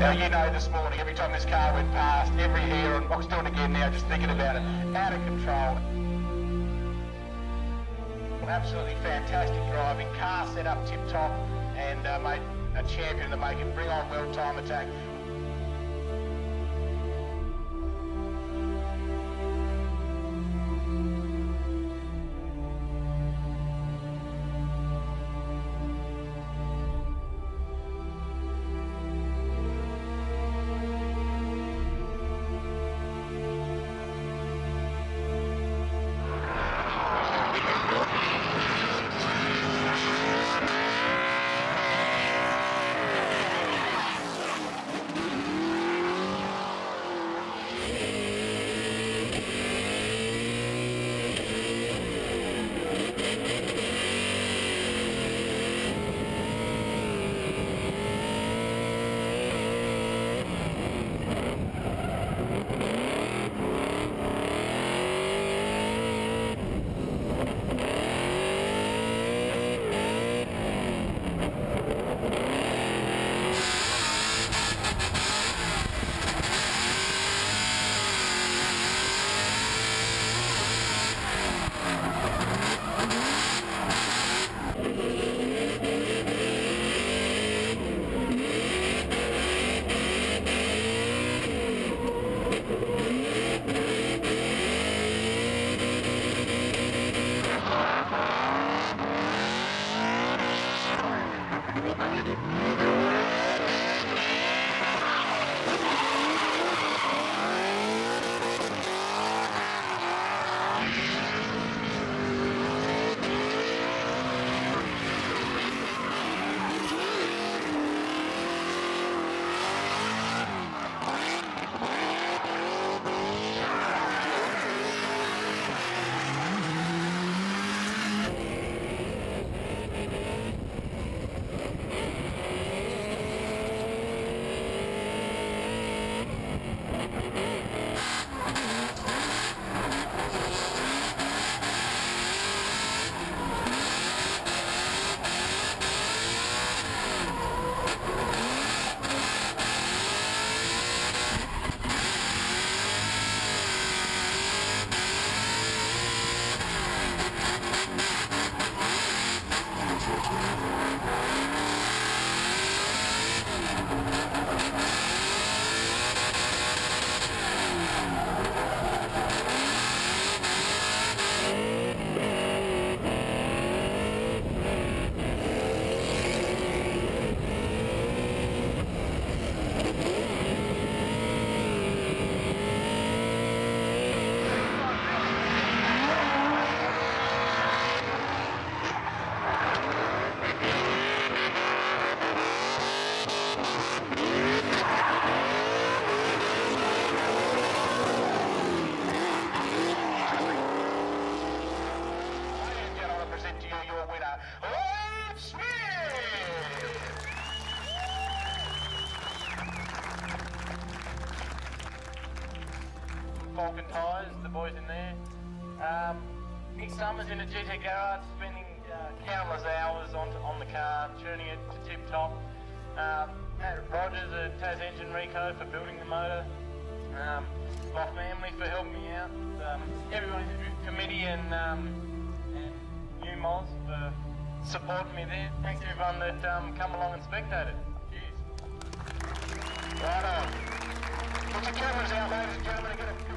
Now, you know this morning, every time this car went past, every hair, and I was doing it again now, just thinking about it, out of control. Absolutely fantastic driving, car set up tip top, and uh, mate, a champion in the making. Bring on well time attack. Ladies and gentlemen, I present to your Smith! Falken Tyres, the boys in there. Um, Nick Summers in the GT garage, spending uh, countless hours on, on the car, tuning it to tip top. Um, Rogers at Taz Engine Rico for building the motor. Um, my family for helping me out. Um, everyone in the committee and, um, and new Moz for supporting me there. Thanks everyone that um, come along and spectated. Cheers. Right on. Put your cameras out